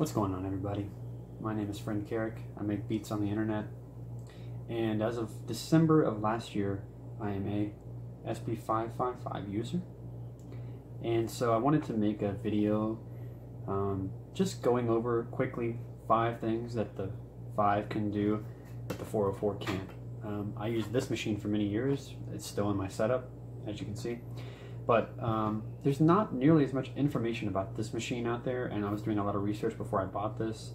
What's going on, everybody? My name is Friend Kerrek. I make beats on the internet. And as of December of last year, I am a SP555 user. And so I wanted to make a video um, just going over quickly five things that the 5 can do that the 404 can't. Um, I used this machine for many years. It's still in my setup, as you can see. But um, there's not nearly as much information about this machine out there, and I was doing a lot of research before I bought this.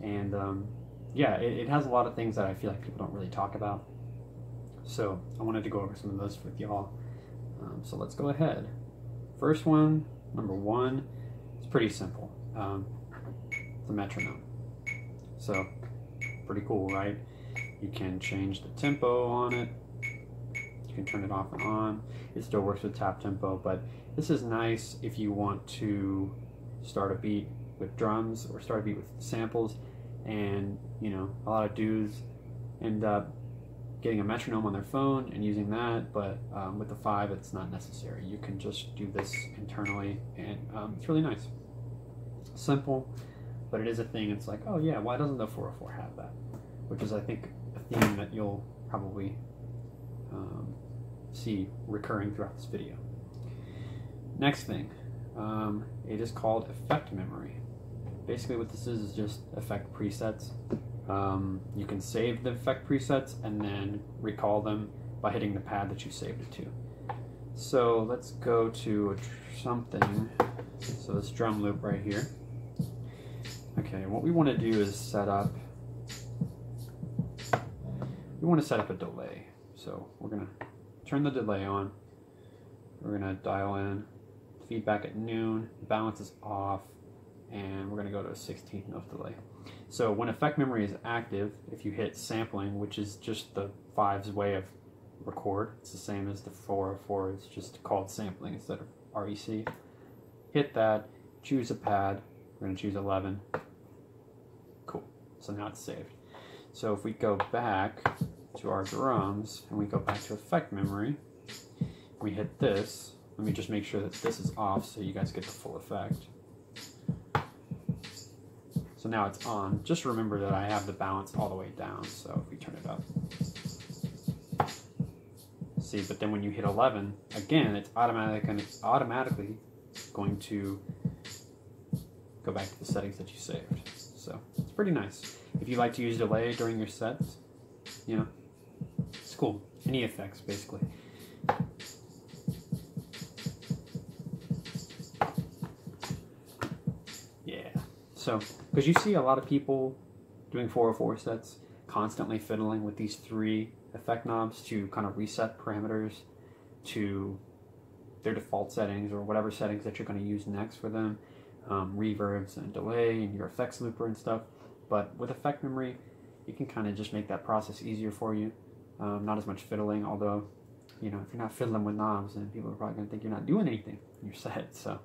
And um, yeah, it, it, has a lot of things that I feel like people don't really talk about. So I wanted to go over some of those with y'all. Um, so let's go ahead. First one, number one, it's pretty simple. Um, the metronome. So pretty cool, right? You can change the tempo on it, can turn it off and on. It still works with tap tempo, but this is nice if you want to start a beat with drums or start a beat with samples. And, you know, a lot of dudes end up getting a metronome on their phone and using that, but um, with the 5, it's not necessary. You can just do this internally, and um, it's really nice. Simple, but it is a thing. It's like, oh yeah, why doesn't the 404 have that? Which is, I think, a theme that you'll probably um, see recurring throughout this video. Next thing, um, it is called effect memory. Basically what this is is just effect presets. Um, you can save the effect presets and then recall them by hitting the pad that you saved it to. So let's go to something, so this drum loop right here. Okay, what we want to do is set up, we want to set up a delay. So we're going to turn the delay on. We're to dial in feedback at noon, balance is off, and we're to go to a 16th note delay. So when effect memory is active, if you hit sampling, which is just the five's way of record, it's the same as the 404, it's just called sampling instead of REC. Hit that, choose a pad, we're to choose 11. Cool, so now it's saved. So if we go back to our drums and we go back to effect memory, we hit this. Let me just make sure that this is off so you guys get the full effect. So now it's on. Just remember that I have the balance all the way down, so if we turn it up. See, but then when you hit 11, again, it's automatic and it's automatically going to go back to the settings that you saved. So it's pretty nice. If you like to use delay during your sets, you know, cool. Any effects, basically. Yeah. So, because you see a lot of people doing 404 sets, constantly fiddling with these three effect knobs to kind of reset parameters to their default settings or whatever settings that you're going to use next for them, um, reverbs and delay and your effects looper and stuff. But with effect memory, you can kind of just make that process easier for you. Um, not as much fiddling, although, you know, if you're not fiddling with knobs, then people are probably going to think you're not doing anything in your set. So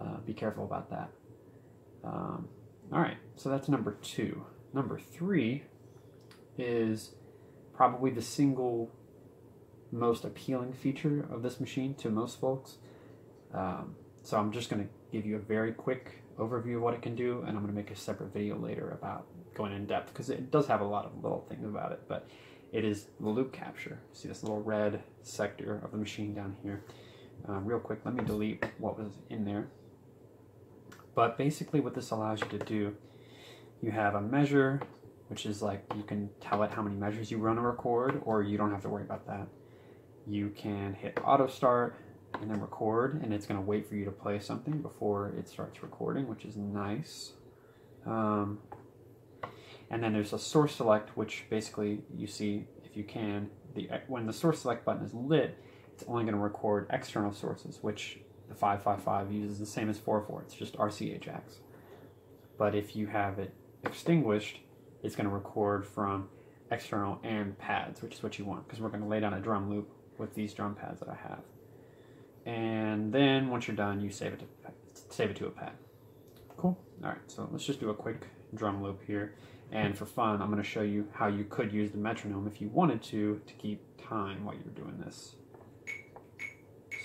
uh, be careful about that. Um, all right, so that's number two. Number three is probably the single most appealing feature of this machine to most folks. Um, so I'm just going to give you a very quick overview of what it can do, and I'm going to make a separate video later about going in depth because it does have a lot of little things about it, but it is the loop capture. See this little red sector of the machine down here. Uh, real quick, let me delete what was in there. But basically what this allows you to do, you have a measure, which is like you can tell it how many measures you run a record, or you don't have to worry about that. You can hit auto start and then record, and it's going to wait for you to play something before it starts recording, which is nice. Um, and then there's a source select, which basically you see if you can, the uh, when the source select button is lit, it's only going to record external sources, which the 555 uses the same as 404. It's just RCA But if you have it extinguished, it's going to record from external and pads, which is what you want, because we're going to lay down a drum loop with these drum pads that I have. And then once you're done, you save it to save it to a pad. Cool. All right, so let's just do a quick drum loop here. And for fun, I'm going to show you how you could use the metronome if you wanted to, to keep time while you're doing this.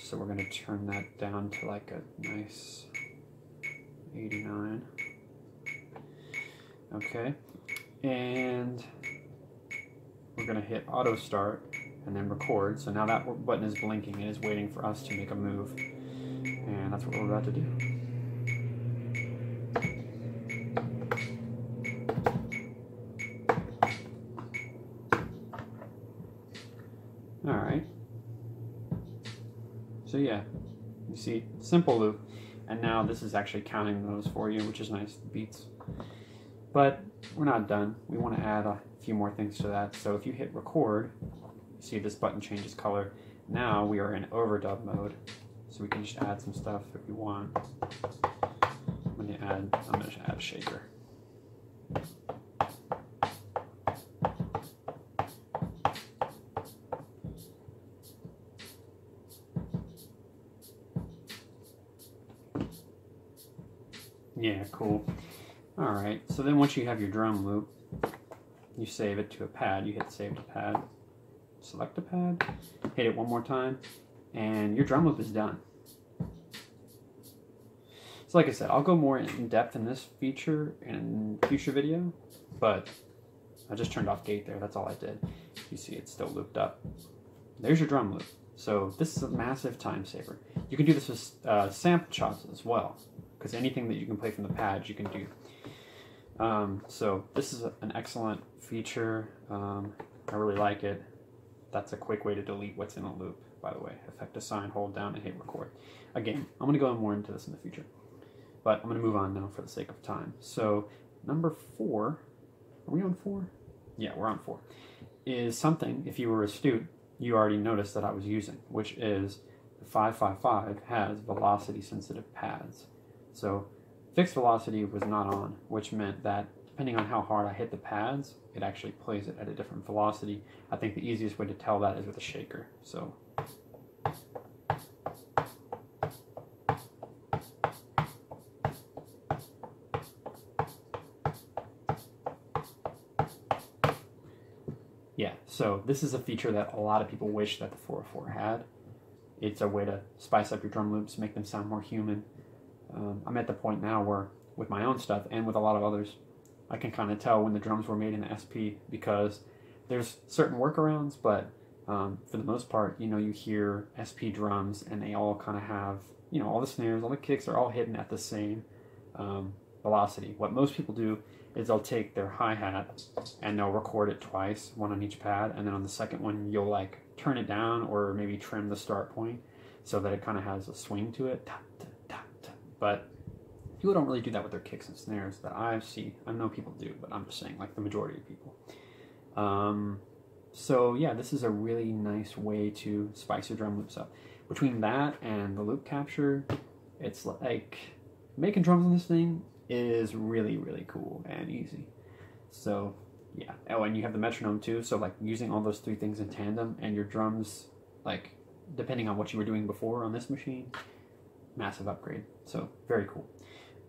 So we're going to turn that down to like a nice 89. Okay, and we're gonna hit auto start and then record. So now that button is blinking, it is waiting for us to make a move. And that's what we're about to do. All right. So yeah, you see, simple loop. And now this is actually counting those for you, which is nice, beats. But we're not done. We want to add a few more things to that. So if you hit record, you see this button changes color. Now we are in overdub mode. So we can just add some stuff if we want. I'm gonna add, I'm gonna add a shaker. Yeah, cool. All right, so then once you have your drum loop, you save it to a pad. You hit save to pad, select a pad, hit it one more time, and your drum loop is done. So like I said, I'll go more in depth in this feature in future video, but I just turned off gate there. That's all I did. You see it's still looped up. There's your drum loop. So this is a massive time saver. You can do this with uh, sample chops as well, because anything that you can play from the pads you can do. Um, so this is an excellent feature. Um, I really like it. That's a quick way to delete what's in a loop by the way. Effect assign, hold down, and hit record. Again, I'm going to go more into this in the future. But I'm going to move on now for the sake of time. So number four, are we on four? Yeah, we're on four. Is something, if you were astute, you already noticed that I was using, which is the 555 has velocity sensitive pads. So fixed velocity was not on, which meant that depending on how hard I hit the pads, it actually plays it at a different velocity. I think the easiest way to tell that is with a shaker. So Yeah, so this is a feature that a lot of people wish that the 404 had. It's a way to spice up your drum loops, make them sound more human. Um, I'm at the point now where, with my own stuff and with a lot of others, I can kind of tell when the drums were made in the SP because there's certain workarounds, but um, for the most part, you know, you hear SP drums and they all kind of have, you know, all the snares, all the kicks are all hidden at the same um, velocity. What most people do is they'll take their hi-hat and they'll record it twice, one on each pad, and then on the second one you'll like turn it down or maybe trim the start point so that it kind of has a swing to it. But people don't really do that with their kicks and snares that I see. I know people do, but I'm just saying like the majority of people. Um, so yeah, this is a really nice way to spice your drum loops up. Between that and the loop capture, it's like making drums on this thing is really, really cool and easy. So yeah. Oh, and you have the metronome too. So like using all those three things in tandem and your drums, like depending on what you were doing before on this machine, massive upgrade. So very cool.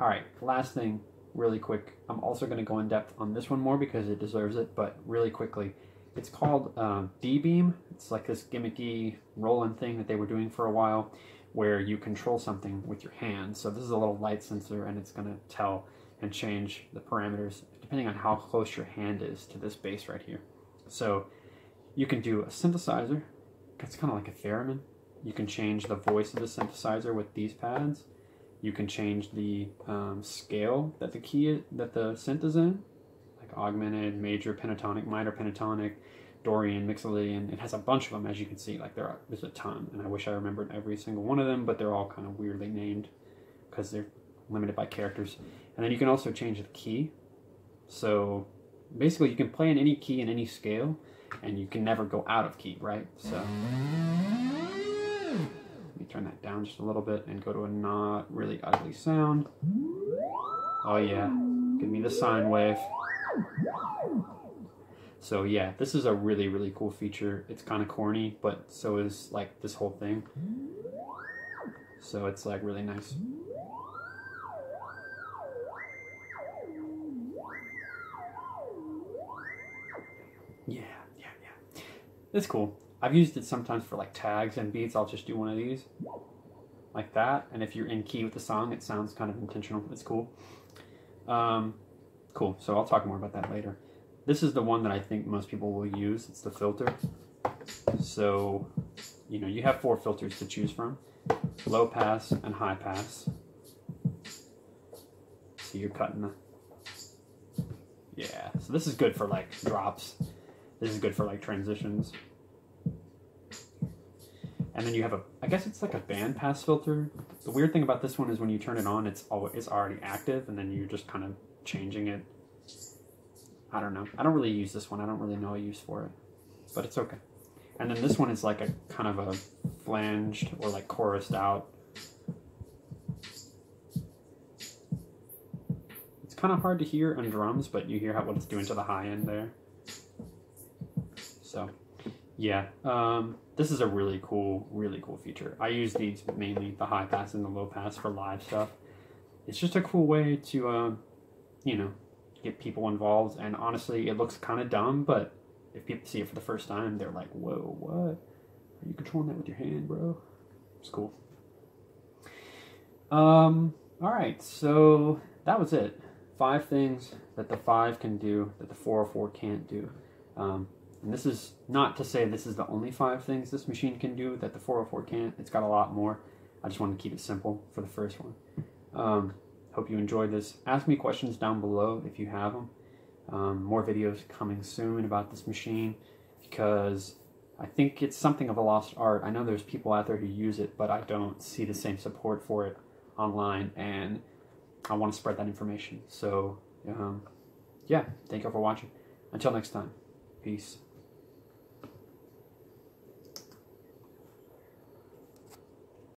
All right, last thing, really quick. I'm also going to go in depth on this one more because it deserves it, but really quickly. It's called uh, D-Beam. It's like this gimmicky Roland thing that they were doing for a while where you control something with your hand. So this is a little light sensor and it's going to tell and change the parameters depending on how close your hand is to this base right here. So you can do a synthesizer. It's kind of like a theremin. You can change the voice of the synthesizer with these pads. You can change the um, scale that the key that the synth is in, like augmented, major, pentatonic, minor pentatonic, Dorian, Mixolydian. It has a bunch of them, as you can see. Like there are, there's a ton, and I wish I remembered every single one of them, but they're all kind of weirdly named because they're limited by characters. And then you can also change the key. So basically, you can play in any key in any scale, and you can never go out of key, right? So let me turn that down just a little bit and go to a not really ugly sound. Oh yeah, give me the sine wave. So yeah, this is a really, really cool feature. It's kind of corny, but so is like this whole thing. So it's like really nice. Yeah, yeah, yeah. It's cool. I've used it sometimes for like tags and beats. I'll just do one of these like that. And if you're in key with the song, it sounds kind of intentional. It's cool. Um, cool. So I'll talk more about that later. This is the one that I think most people will use. It's the filter. So, you know, you have four filters to choose from. Low pass and high pass. So you're cutting the... Yeah, so this is good for like drops. This is good for like transitions. And then you have a, I guess it's like a band pass filter. The weird thing about this one is when you turn it on, it's always, it's already active, and then you're just kind of changing it. I don't know. I don't really use this one. I don't really know a use for it, but it's okay. And then this one is like a kind of a flanged or like chorused out. It's kind of hard to hear on drums, but you hear how what it's doing to the high end there. So, yeah, um, this is a really cool, really cool feature. I use these mainly the high pass and the low pass for live stuff. It's just a cool way to, uh, you know, get people involved. And honestly, it looks kind of dumb, but if people see it for the first time, they're like, "Whoa, what? Are you controlling that with your hand, bro?" It's cool. Um. All right, so that was it. Five things that the five can do that the 404 can't do. Um, and this is not to say this is the only five things this machine can do that the 404 can't. It's got a lot more. I just wanted to keep it simple for the first one. Um, hope you enjoyed this. Ask me questions down below if you have them. Um, more videos coming soon about this machine because I think it's something of a lost art. I know there's people out there who use it, but I don't see the same support for it online, and I want to spread that information. So, um, yeah, thank you for watching. Until next time, peace.